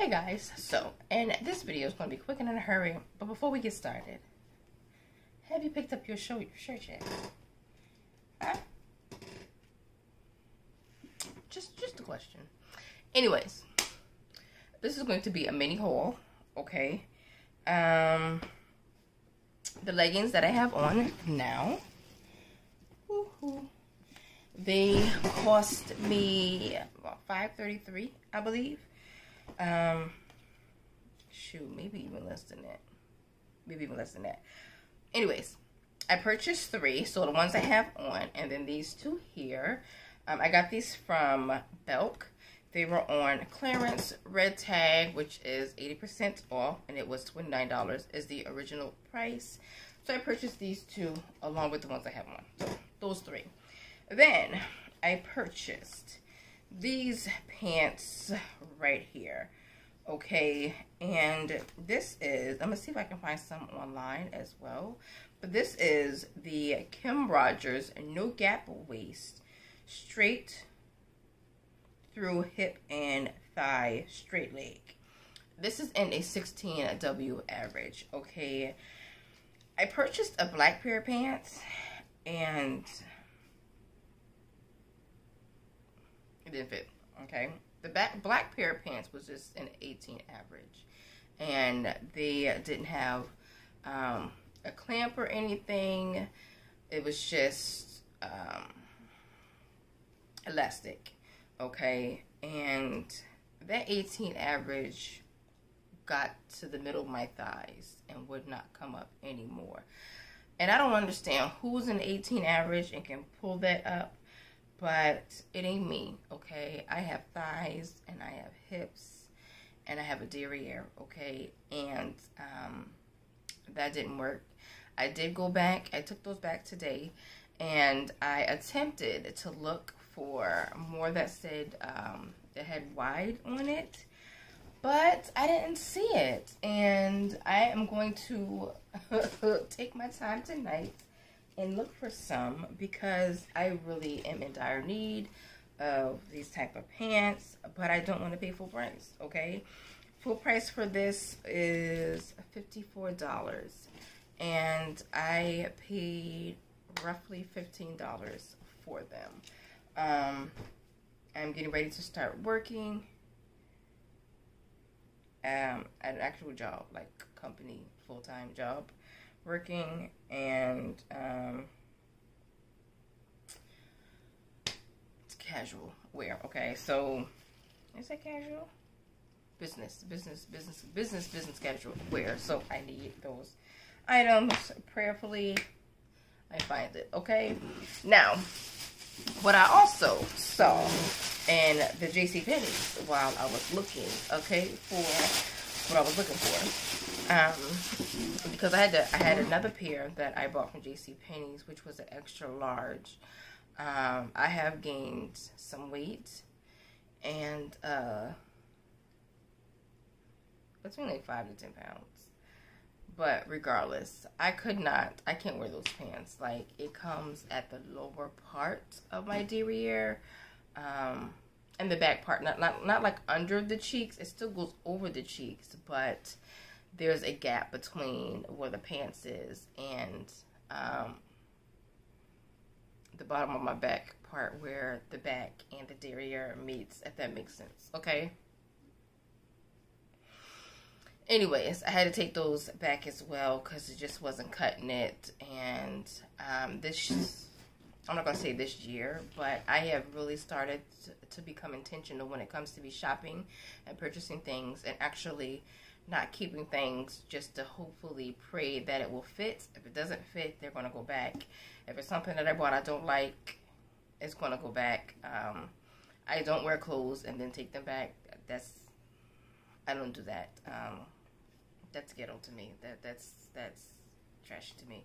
Hey guys, so, and this video is going to be quick and in a hurry, but before we get started, have you picked up your shirt yet? Huh? Just, just a question. Anyways, this is going to be a mini haul, okay? Um, the leggings that I have on now, they cost me about 5.33, I believe um, shoot, maybe even less than that. Maybe even less than that. Anyways, I purchased three. So the ones I have on, and then these two here. Um, I got these from Belk. They were on clearance, red tag, which is 80% off, and it was $29 is the original price. So I purchased these two along with the ones I have on. So those three. Then I purchased these pants right here okay? And this is i'm gonna see if i can find some online as well. But this is the kim rogers no gap waist straight through hip and thigh straight leg. This is in a 16w average okay? I purchased a black pair of pants and it didn't fit. Okay, the back black pair of pants was just an 18 average, and they didn't have um, a clamp or anything. It was just um, elastic. Okay, and that 18 average got to the middle of my thighs and would not come up anymore. And I don't understand who's an 18 average and can pull that up but it ain't me, okay? I have thighs and I have hips and I have a derriere, okay? And um, that didn't work. I did go back, I took those back today, and I attempted to look for more that said um, that had wide on it, but I didn't see it. And I am going to take my time tonight and look for some because I really am in dire need of these type of pants, but I don't want to pay full price, okay? Full price for this is $54 and I paid roughly $15 for them. Um, I'm getting ready to start working um, at an actual job, like company full-time job working and um, it's casual wear. Okay, so is that casual? Business, business, business, business, business casual wear. So I need those items prayerfully. I find it. Okay, now what I also saw in the JC Penney's while I was looking, okay, for what I was looking for. Um, because I had to, I had another pair that I bought from J.C. Penney's, which was an extra large. Um, I have gained some weight, and uh, between like five to ten pounds. But regardless, I could not. I can't wear those pants. Like it comes at the lower part of my derriere. Um, and the back part, not, not not like under the cheeks. It still goes over the cheeks, but there's a gap between where the pants is and um, the bottom of my back part where the back and the derriere meets, if that makes sense. Okay. Anyways, I had to take those back as well because it just wasn't cutting it. And um, this I'm not going to say this year, but I have really started to, to become intentional when it comes to be shopping and purchasing things and actually not keeping things just to hopefully pray that it will fit. If it doesn't fit, they're going to go back. If it's something that I bought I don't like, it's going to go back. Um, I don't wear clothes and then take them back. That's I don't do that. Um, that's ghetto to me. That that's that's trash to me.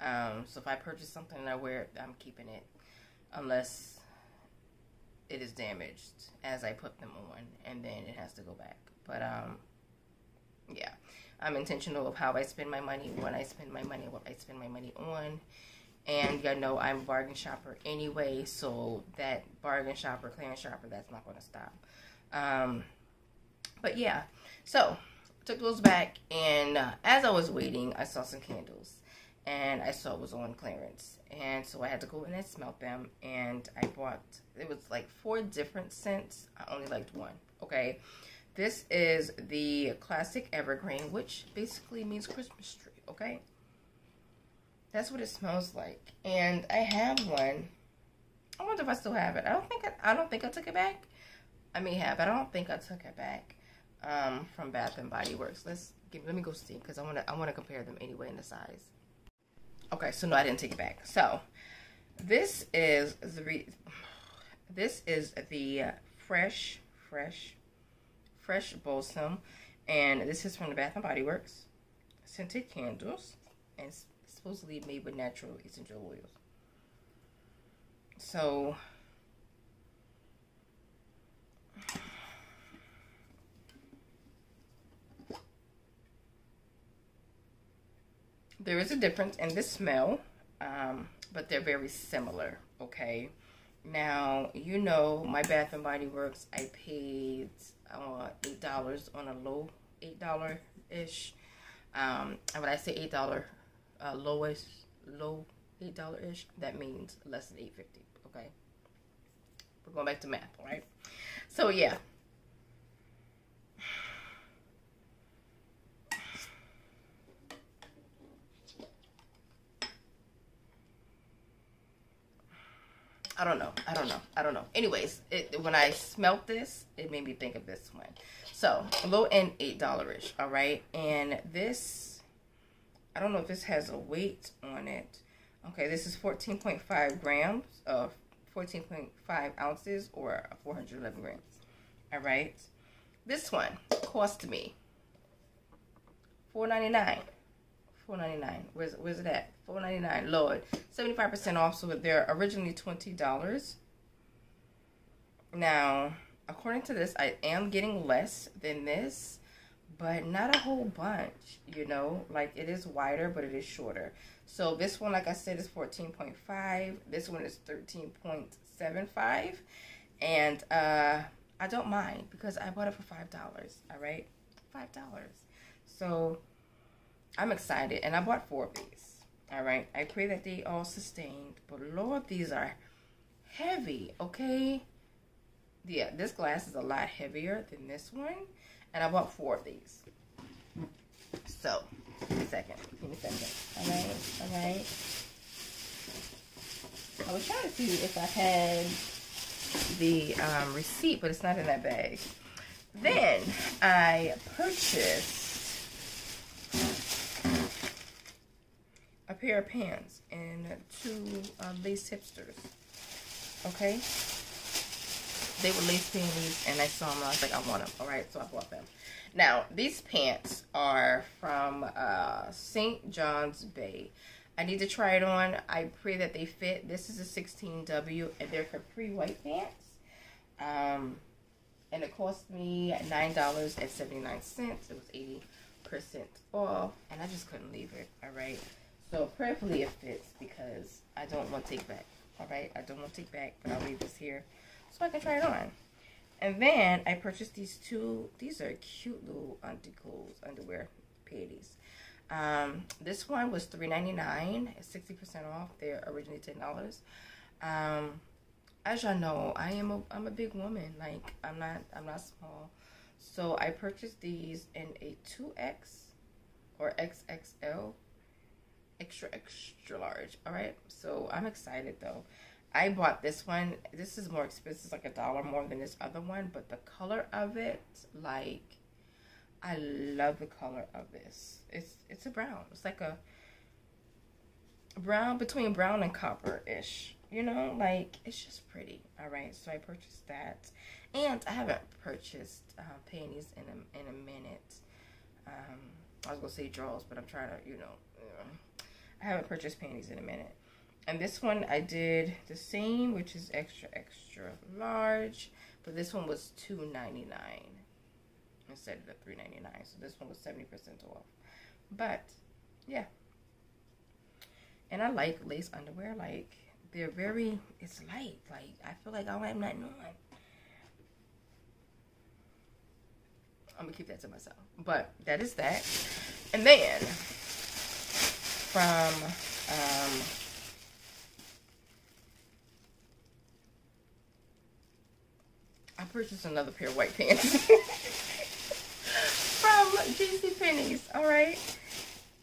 Um, so if I purchase something and I wear it, I'm keeping it unless it is damaged as I put them on and then it has to go back. But um, yeah, I'm intentional of how I spend my money, when I spend my money, what I spend my money on. And you know I'm a bargain shopper anyway, so that bargain shopper, clearance shopper, that's not going to stop. Um, But yeah, so took those back, and uh, as I was waiting, I saw some candles, and I saw it was on clearance, and so I had to go in and smell them, and I bought. It was like four different scents. I only liked one. Okay, this is the classic evergreen, which basically means Christmas tree. Okay, that's what it smells like, and I have one. I wonder if I still have it. I don't think I, I don't think I took it back. I may have. But I don't think I took it back um, from Bath and Body Works. Let's give, let me go see because I want to I want to compare them anyway in the size. Okay, so no, I didn't take it back. So this is the this is the fresh fresh fresh balsam, and this is from the Bath and Body Works scented candles, and supposedly made with natural essential oils. So there is a difference in the smell, um, but they're very similar, okay? Now, you know, my Bath and Body Works, I paid uh, $8 on a low $8-ish. Um, and when I say $8, uh, lowest, low $8-ish, that means less than 850 okay? We're going back to math, all right? So, yeah, I don't know. I don't know. I don't know. Anyways, it, when I smelt this, it made me think of this one. So, low end, $8-ish, all right? And this, I don't know if this has a weight on it. Okay, this is 14.5 grams of 14.5 ounces or 411 grams, all right? This one cost me $4.99. Four ninety nine. Where's where's it at? Four ninety nine. Lord, seventy five percent off. So they're originally twenty dollars. Now, according to this, I am getting less than this, but not a whole bunch. You know, like it is wider, but it is shorter. So this one, like I said, is fourteen point five. This one is thirteen point seven five, and uh, I don't mind because I bought it for five dollars. All right, five dollars. So I'm excited, and I bought four of these. All right, I pray that they all sustained. But Lord, these are heavy. Okay, yeah, this glass is a lot heavier than this one, and I bought four of these. So, give a second. Give me a second. All right, all right. I was trying to see if I had the um, receipt, but it's not in that bag. Then I purchased a pair of pants and two uh, lace hipsters. Okay? They were lace panties and I saw them I was like, I want them. Alright, so I bought them. Now, these pants are from uh, St. John's Bay. I need to try it on. I pray that they fit. This is a 16W and they're capri white pants. Um, and it cost me $9.79. It was 80% off. And I just couldn't leave it. Alright. So prayerfully it fits because I don't want to take back. Alright, I don't want to take back, but I'll leave this here so I can try it on. And then I purchased these two. These are cute little underclothes, underwear panties. Um, this one was $3.99. It's 60% off. They're originally $10. Um, as y'all know, I am a I'm a big woman. Like I'm not I'm not small. So I purchased these in a 2X or XXL extra extra large. All right? So i'm excited though. I bought this one. This is more expensive. It's like a dollar more than this other one but the color of it like i love the color of this. It's it's a brown. It's like a brown between brown and copper ish you know? Like it's just pretty. All right? So i purchased that. And i haven't purchased uh, panties in a, in a minute. Um i was gonna say drawers but i'm trying to you know I haven't purchased panties in a minute. And this one I did the same, which is extra, extra large. But this one was two ninety nine instead of the three ninety nine. So this one was 70% off. But, yeah. And I like lace underwear. Like, they're very, it's light. Like, I feel like I'm not knowing. I'm gonna keep that to myself. But that is that. And then from um, I purchased another pair of white pants from JC Penney's. All right,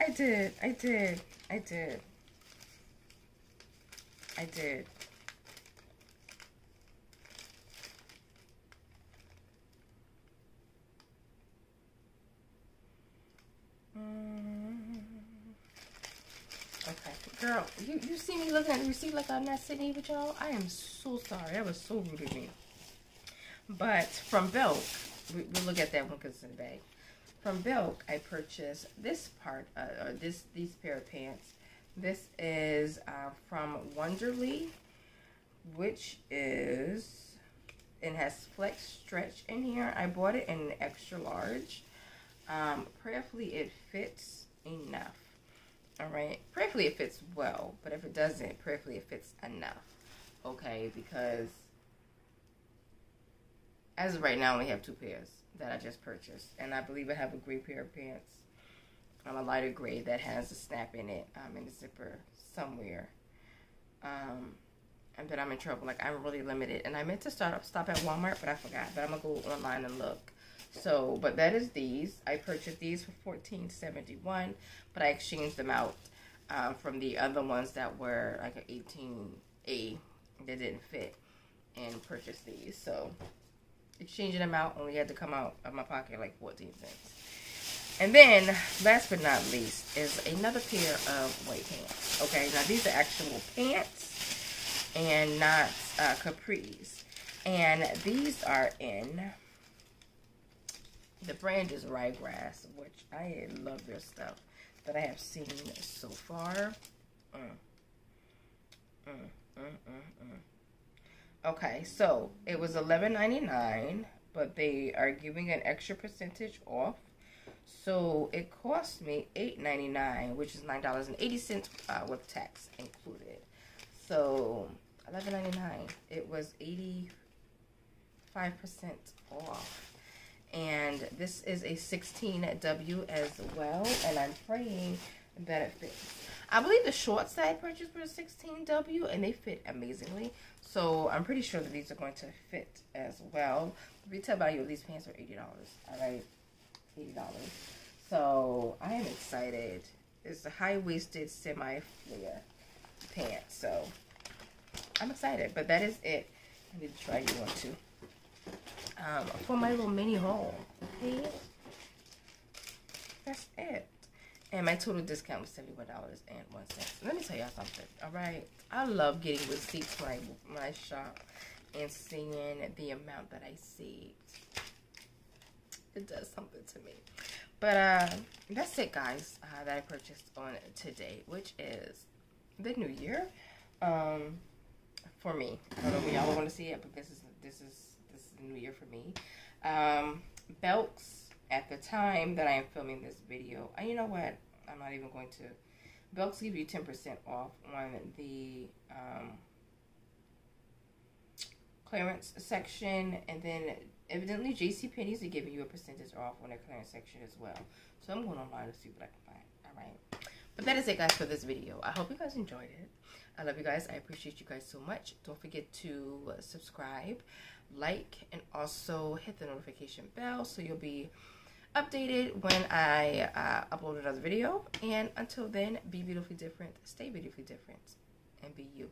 I did, I did, I did, I did. Mm. Girl, you, you see me looking at the receipt like I'm not sitting here with y'all? I am so sorry. That was so rude of me. But from Belk, we, we'll look at that one because it's in the bag. From Belk, I purchased this part, uh, or this these pair of pants. This is uh, from Wonderly, which is, it has flex stretch in here. I bought it in extra large. Um, prayerfully, it fits enough. All right. Prayerfully, it fits well, but if it doesn't, prayerfully, it fits enough. Okay, because as of right now, only have two pairs that I just purchased, and I believe I have a gray pair of pants. Um, a lighter gray that has a snap in it, um, in the zipper somewhere. Um, and then I'm in trouble. Like I'm really limited, and I meant to start up stop at Walmart, but I forgot. But I'm gonna go online and look. So, but that is these. I purchased these for fourteen seventy one, but I exchanged them out um, from the other ones that were like an eighteen A that didn't fit, and purchased these. So, exchanging them out only had to come out of my pocket like fourteen cents. And then, last but not least, is another pair of white pants. Okay, now these are actual pants and not uh, capris. And these are in the brand is Ryegrass, which I love their stuff that I have seen so far. Mm. Mm, mm, mm, mm. okay, so it was eleven ninety nine, but they are giving an extra percentage off. So it cost me eight ninety nine, which is nine dollars and eighty cents uh, with tax included. So eleven ninety nine. It was eighty five percent off and this is a 16W as well and I'm praying that it fits. I believe the short side purchase was 16W and they fit amazingly so I'm pretty sure that these are going to fit as well. The retail value of these pants are $80 alright $80 so I am excited. It's a high-waisted semi-flare pants so I'm excited but that is it. I need to try you one too for my little mini haul. Okay, that's it. And my total discount was seventy one dollars and one cent. Let me tell y'all something. All right, I love getting receipts I when I shop and seeing the amount that I saved. It does something to me. But uh, that's it, guys. Uh, that I purchased on today, which is the new year. Um, for me, I don't know if y'all want to see it, but this is this is new year for me. Um, Belks, at the time that I am filming this video, and you know what? I'm not even going to. Belks give you 10% off on the um, clearance section, and then evidently JC Penney's are giving you a percentage off on their clearance section as well. So I'm going online to see what I can find. All right. But that is it, guys, for this video. I hope you guys enjoyed it. I love you guys. I appreciate you guys so much. Don't forget to subscribe like, and also hit the notification bell so you'll be updated when I uh, upload another video. And until then, be beautifully different, stay beautifully different, and be you.